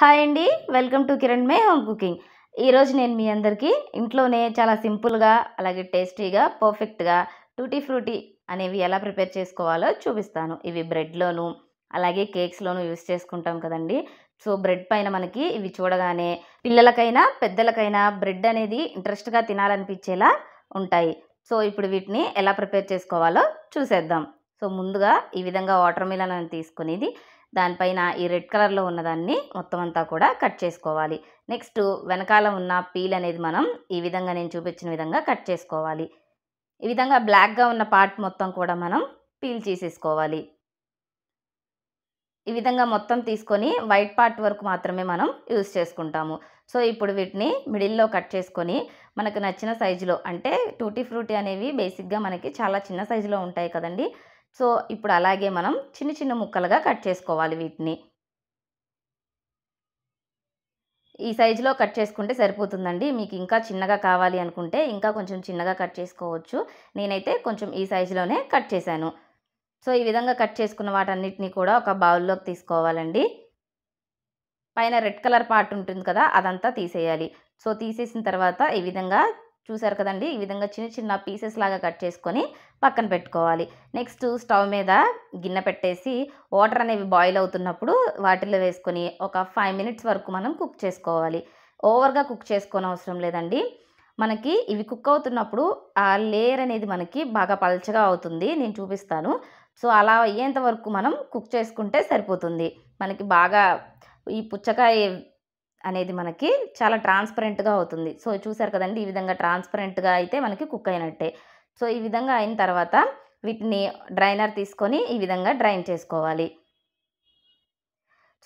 Hi అండి. Welcome to Kiranmayi home cooking. ఈరోజు నేను మీ అందరికీ ఇంట్లోనే చాలా సింపుల్గా అలాగే టేస్టీగా పర్ఫెక్ట్గా టూటీ ఫ్రూటీ అనేవి ఎలా ప్రిపేర్ చేసుకోవాలో చూపిస్తాను. ఇవి బ్రెడ్లోను అలాగే కేక్స్లోను యూస్ చేసుకుంటాం కదండి. సో బ్రెడ్ పైన మనకి ఇవి చూడగానే పిల్లలకైనా పెద్దలకైనా బ్రెడ్ అనేది ఇంట్రెస్ట్గా తినాలనిపించేలా ఉంటాయి. సో ఇప్పుడు వీటిని ఎలా ప్రిపేర్ చేసుకోవాలో చూసేద్దాం. సో ముందుగా ఈ విధంగా వాటర్ మిలన్ అని తీసుకునేది. దానిపైన ఈ రెడ్ కలర్లో ఉన్నదాన్ని మొత్తం అంతా కూడా కట్ చేసుకోవాలి. నెక్స్ట్ వెనకాల ఉన్న పీల్ అనేది మనం ఈ విధంగా నేను చూపించిన విధంగా కట్ చేసుకోవాలి. ఈ విధంగా బ్లాక్గా ఉన్న పార్ట్ మొత్తం కూడా మనం పీల్ చేసేసుకోవాలి. ఈ విధంగా మొత్తం తీసుకొని వైట్ పార్ట్ వరకు మాత్రమే మనం యూస్ చేసుకుంటాము. సో ఇప్పుడు వీటిని మిడిల్లో కట్ చేసుకొని మనకు నచ్చిన సైజులో అంటే టూటీ ఫ్రూటీ అనేవి బేసిక్గా మనకి చాలా చిన్న సైజులో ఉంటాయి కదండి. సో ఇప్పుడు అలాగే మనం చిన్న చిన్న ముక్కలుగా కట్ చేసుకోవాలి వీటిని. ఈ సైజులో కట్ చేసుకుంటే సరిపోతుందండి. మీకు ఇంకా చిన్నగా కావాలి అనుకుంటే ఇంకా కొంచెం చిన్నగా కట్ చేసుకోవచ్చు. నేనైతే కొంచెం ఈ సైజులోనే కట్ చేశాను. సో ఈ విధంగా కట్ చేసుకున్న వాటన్నిటిని కూడా ఒక బౌల్లోకి తీసుకోవాలండి. పైన రెడ్ కలర్ పార్ట్ ఉంటుంది కదా అదంతా తీసేయాలి. సో తీసేసిన తర్వాత ఈ విధంగా చూసారు కదండి? ఈ విధంగా చిన్న చిన్న పీసెస్ లాగా కట్ చేసుకొని పక్కన పెట్టుకోవాలి. నెక్స్ట్ స్టవ్ మీద గిన్నె పెట్టేసి వాటర్ అనేవి బాయిల్ అవుతున్నప్పుడు వాటిలో వేసుకొని ఒక ఫైవ్ మినిట్స్ వరకు మనం కుక్ చేసుకోవాలి. ఓవర్గా కుక్ చేసుకోని అవసరం లేదండి. మనకి ఇవి కుక్ అవుతున్నప్పుడు ఆ లేయర్ అనేది మనకి బాగా పల్చగా అవుతుంది. నేను చూపిస్తాను. సో అలా అయ్యేంత వరకు మనం కుక్ చేసుకుంటే సరిపోతుంది. మనకి బాగా ఈ పుచ్చకాయ అనేది మనకి చాలా ట్రాన్స్పరెంట్గా అవుతుంది. సో చూసారు కదండి ఈ విధంగా ట్రాన్స్పరెంట్గా అయితే మనకి కుక్ అయినట్టే సో ఈ విధంగా అయిన తర్వాత వీటిని డ్రైనర్ తీసుకొని ఈ విధంగా డ్రైన్ చేసుకోవాలి.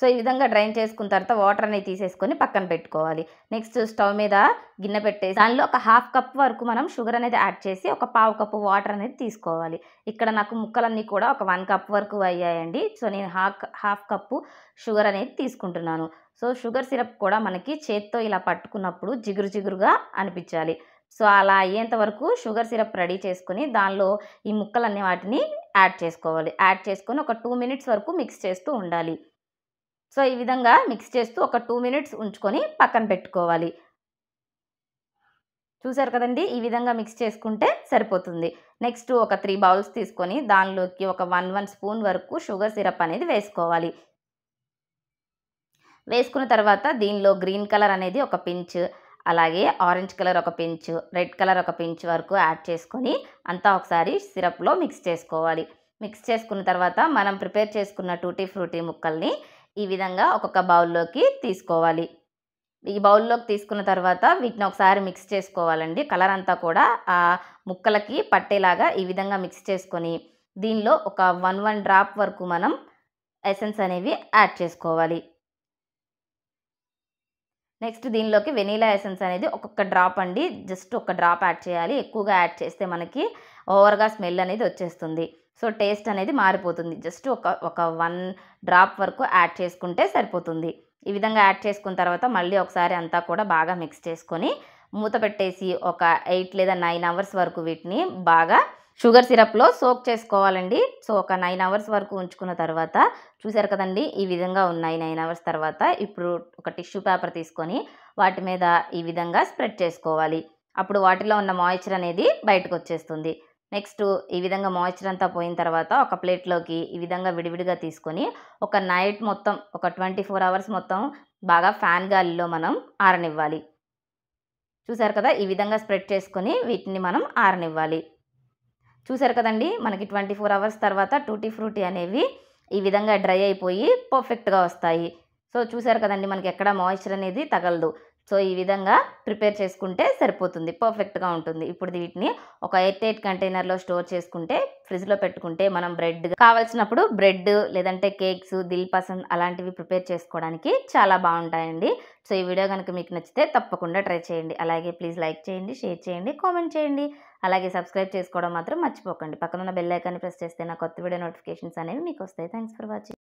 సో ఈ విధంగా డ్రైన్ చేసుకున్న తర్వాత వాటర్ అనేది తీసేసుకొని పక్కన పెట్టుకోవాలి. నెక్స్ట్ స్టవ్ మీద గిన్నె పెట్టేసి దానిలో ఒక హాఫ్ కప్ వరకు మనం షుగర్ అనేది యాడ్ చేసి ఒక పావు కప్పు వాటర్ అనేది తీసుకోవాలి. ఇక్కడ నాకు ముక్కలన్నీ కూడా ఒక వన్ కప్ వరకు అయ్యాయండి. సో నేను హాఫ్ హాఫ్ కప్పు షుగర్ అనేది తీసుకుంటున్నాను. సో షుగర్ సిరప్ కూడా మనకి చేత్తో ఇలా పట్టుకున్నప్పుడు జిగురు జిగురుగా అనిపించాలి. సో అలా అయ్యేంత వరకు షుగర్ సిరప్ రెడీ చేసుకొని దానిలో ఈ ముక్కలన్నీ వాటిని యాడ్ చేసుకోవాలి. యాడ్ చేసుకొని ఒక టూ మినిట్స్ వరకు మిక్స్ చేస్తూ ఉండాలి. సో ఈ విధంగా మిక్స్ చేస్తూ ఒక టూ మినిట్స్ ఉంచుకొని పక్కన పెట్టుకోవాలి. చూసారు కదండి? ఈ విధంగా మిక్స్ చేసుకుంటే సరిపోతుంది. నెక్స్ట్ ఒక త్రీ బౌల్స్ తీసుకొని దానిలోకి ఒక వన్ వన్ స్పూన్ వరకు షుగర్ సిరప్ అనేది వేసుకోవాలి. వేసుకున్న తర్వాత దీనిలో గ్రీన్ కలర్ అనేది ఒక పించ్ అలాగే ఆరెంజ్ కలర్ ఒక పించ్ రెడ్ కలర్ ఒక పించ్ వరకు యాడ్ చేసుకొని అంతా ఒకసారి సిరప్లో మిక్స్ చేసుకోవాలి. మిక్స్ చేసుకున్న తర్వాత మనం ప్రిపేర్ చేసుకున్న టూటీ ఫ్రూటీ ముక్కల్ని ఈ విధంగా ఒక్కొక్క బౌల్లోకి తీసుకోవాలి. ఈ బౌల్లోకి తీసుకున్న తర్వాత వీటిని ఒకసారి మిక్స్ చేసుకోవాలండి. కలర్ అంతా కూడా ఆ ముక్కలకి పట్టేలాగా ఈ విధంగా మిక్స్ చేసుకొని దీనిలో ఒక వన్ వన్ డ్రాప్ వరకు మనం ఎసెన్స్ అనేవి యాడ్ చేసుకోవాలి. నెక్స్ట్ దీనిలోకి వెనీలా ఎసెన్స్ అనేది ఒక్కొక్క డ్రాప్ అండి. జస్ట్ ఒక డ్రాప్ యాడ్ చేయాలి. ఎక్కువగా యాడ్ చేస్తే మనకి ఓవర్గా స్మెల్ అనేది వచ్చేస్తుంది. సో టేస్ట్ అనేది మారిపోతుంది. జస్ట్ ఒక ఒక వన్ డ్రాప్ వరకు యాడ్ చేసుకుంటే సరిపోతుంది. ఈ విధంగా యాడ్ చేసుకున్న తర్వాత మళ్ళీ ఒకసారి అంతా కూడా బాగా మిక్స్ చేసుకొని మూత పెట్టేసి ఒక ఎయిట్ లేదా నైన్ అవర్స్ వరకు వీటిని బాగా షుగర్ సిరప్లో సోక్ చేసుకోవాలండి. సో ఒక నైన్ అవర్స్ వరకు ఉంచుకున్న తర్వాత చూసారు కదండి ఈ విధంగా ఉన్నాయి నైన్ అవర్స్ తర్వాత. ఇప్పుడు ఒక టిష్యూ పేపర్ తీసుకొని వాటి మీద ఈ విధంగా స్ప్రెడ్ చేసుకోవాలి. అప్పుడు వాటిలో ఉన్న మాయిశ్చర్ అనేది బయటకు వచ్చేస్తుంది. నెక్స్ట్ ఈ విధంగా మాయిశ్చర్ అంతా పోయిన తర్వాత ఒక ప్లేట్లోకి ఈ విధంగా విడివిడిగా తీసుకొని ఒక నైట్ మొత్తం ఒక ట్వంటీ ఫోర్ అవర్స్ మొత్తం బాగా ఫ్యాన్ గాలిలో మనం ఆరనివ్వాలి. చూసారు కదా? ఈ విధంగా స్ప్రెడ్ చేసుకొని వీటిని మనం ఆరనివ్వాలి. చూసారు కదండి? మనకి ట్వంటీ ఫోర్ అవర్స్ తర్వాత టూటీ ఫ్రూటీ అనేవి ఈ విధంగా డ్రై అయిపోయి పర్ఫెక్ట్గా వస్తాయి. సో చూసారు కదండి? మనకి ఎక్కడ మాయిశ్చర్ అనేది తగలదు. సో ఈ విధంగా ప్రిపేర్ చేసుకుంటే సరిపోతుంది. పర్ఫెక్ట్గా ఉంటుంది. ఇప్పుడు వీటిని ఒక ఎయిట్ ఎయిట్ కంటైనర్లో స్టోర్ చేసుకుంటే ఫ్రిడ్జ్లో పెట్టుకుంటే మనం బ్రెడ్ కావాల్సినప్పుడు బ్రెడ్ లేదంటే కేక్స్ దిల్ పసంద్ అలాంటివి ప్రిపేర్ చేసుకోవడానికి చాలా బాగుంటాయండి. సో ఈ వీడియో కనుక మీకు నచ్చితే తప్పకుండా ట్రై చేయండి. అలాగే ప్లీజ్ లైక్ చేయండి షేర్ చేయండి కామెంట్ చేయండి. అలాగే సబ్స్క్రైబ్ చేసుకోవడం మాత్రం మర్చిపోకండి. పక్కన ఉన్న బెల్ ఐకాన్ని ప్రెస్ చేస్తే నా కొత్త వీడియో నోటిఫికేషన్స్ అనేవి మీకు వస్తాయి. Thanks for watching.